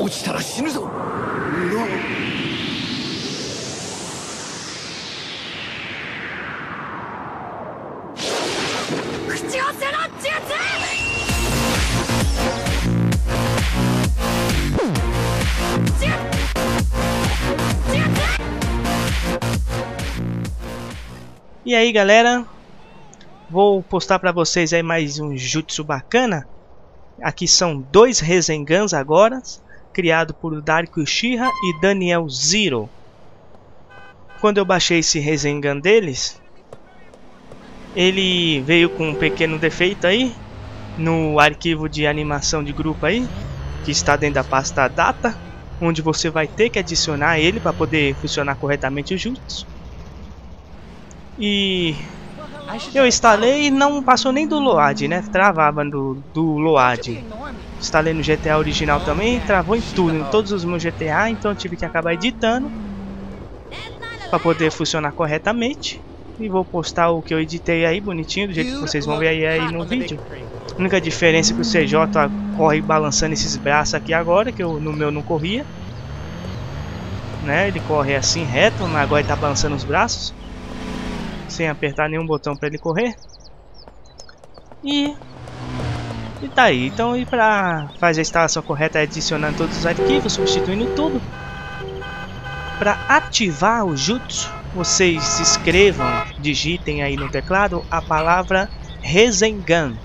落ちたら死ぬぞ口をせろ術E aí galera, vou postar para vocês aí mais um jutsu bacana. Aqui são dois Resengans agora, criado por Dark Uchiha e Daniel Zero. Quando eu baixei esse Resengan deles, ele veio com um pequeno defeito aí no arquivo de animação de grupo aí, que está dentro da pasta data, onde você vai ter que adicionar ele para poder funcionar corretamente o jutsu. E eu instalei e não passou nem do load, né? Travava do, do load. Instalei no GTA original também, travou em tudo, em todos os meus GTA, então tive que acabar editando para poder funcionar corretamente. E vou postar o que eu editei aí bonitinho, do jeito que vocês vão ver aí, aí no vídeo. A única diferença é que o CJ corre balançando esses braços aqui agora, que eu, no meu não corria. Né? Ele corre assim reto, mas agora ele tá balançando os braços sem apertar nenhum botão para ele correr. E, e tá aí. Então, e para fazer a instalação correta, é adicionando todos os arquivos, substituindo tudo. Para ativar o Jutsu, vocês escrevam, digitem aí no teclado a palavra Resengan.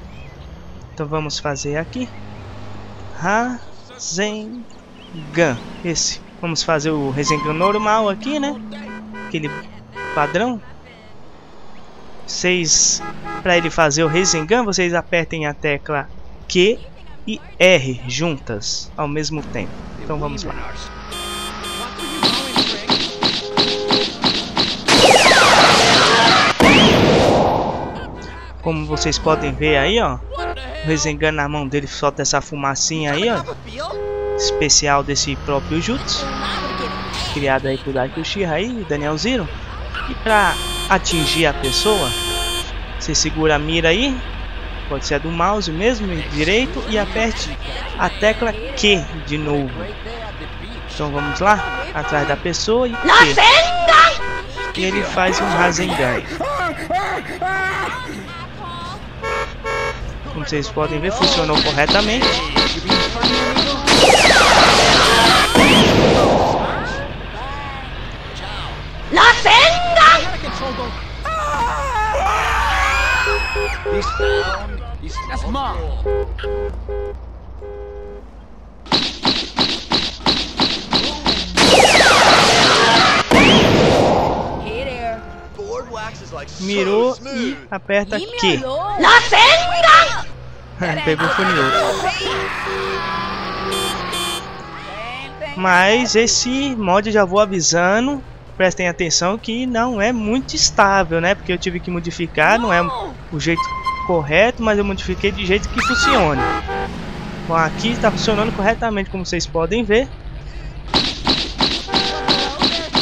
Então vamos fazer aqui. Rasengan. Esse. Vamos fazer o Resengan normal aqui, né? Aquele padrão vocês para ele fazer o Rasengan, vocês apertem a tecla Q e R juntas ao mesmo tempo. Então vamos lá. Como vocês podem ver aí, ó, o Rasengan na mão dele solta essa fumacinha aí, ó, especial desse próprio Jutsu, criado aí por Dark Uchiha aí, Daniel Zero. E para atingir a pessoa, você segura a mira aí, pode ser a do mouse mesmo, direito, e aperte a tecla Q de novo. Então vamos lá, atrás da pessoa e Q. E ele faz um Rasengan. Como vocês podem ver, funcionou corretamente. He's He's That's wax is like Mirou e aperta Q. alone. Pegou funilou. Mas esse mod já vou avisando, prestem atenção que não é muito estável, né? Porque eu tive que modificar, não é o jeito correto, mas eu modifiquei de jeito que funcione. Bom, aqui está funcionando corretamente, como vocês podem ver.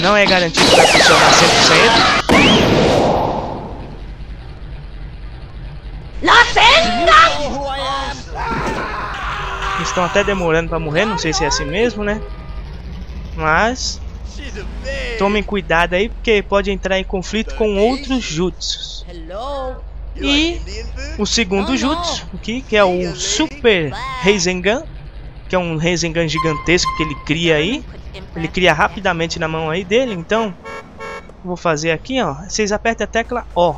Não é garantido que vai funcionar 100%. Estão até demorando para morrer, não sei se é assim mesmo, né? Mas. Tomem cuidado aí, porque pode entrar em conflito com outros jutsus. E o segundo jutsu aqui, que é o Super Rasengan, que é um Rasengan gigantesco que ele cria aí. Ele cria rapidamente na mão aí dele, então vou fazer aqui, ó. Vocês apertem a tecla O.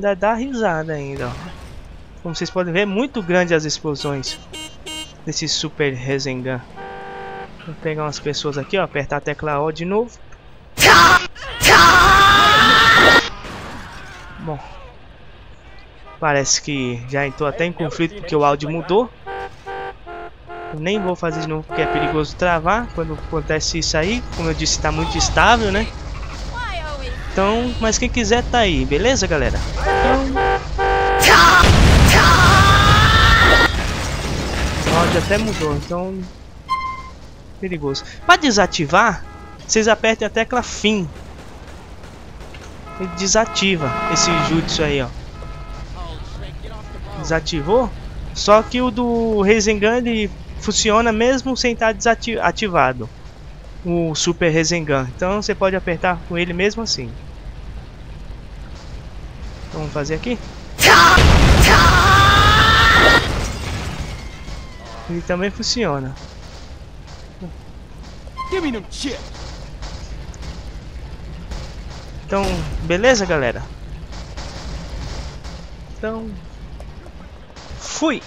Ainda dá risada ainda, ó. Como vocês podem ver, é muito grande as explosões desse Super Rasengan. Vou pegar umas pessoas aqui, ó, apertar a tecla O de novo. Bom, parece que já entrou até em conflito porque o áudio mudou. Eu nem vou fazer de novo porque é perigoso travar quando acontece isso aí. Como eu disse, está muito estável, né? Então, mas quem quiser tá aí, beleza, galera? Então, áudio até mudou, então perigoso. Para desativar, vocês apertem a tecla fim. ele desativa esse jutsu aí, ó. Desativou. Só que o do Rasengan ele funciona mesmo sem estar desativado. O Super Rasengan. Então você pode apertar com ele mesmo assim. Então, vamos fazer aqui. Ele também funciona. Então, beleza, galera? Então, fui!